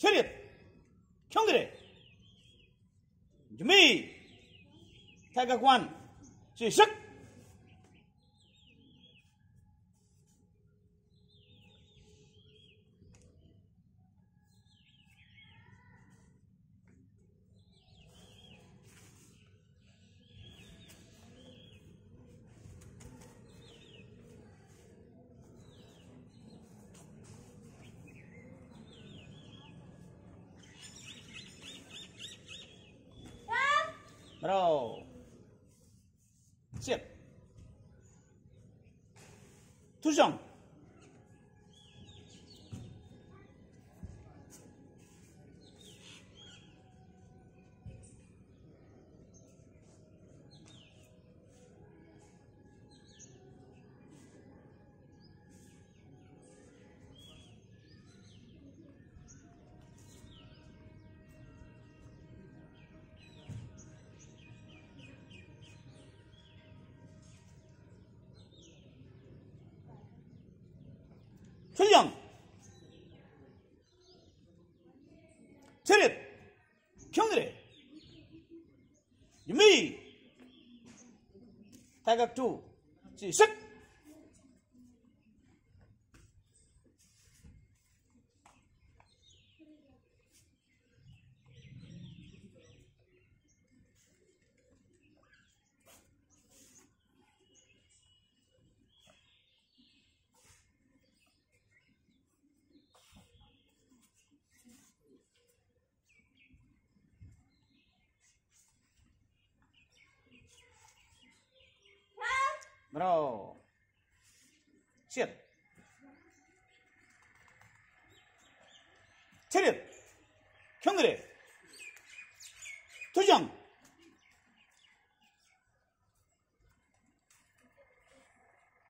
차렷! 경들에! 바로 시작 투정 훈령. 차렷 경례 준비 타격투 시작 바로 시작 차렷 경례 투정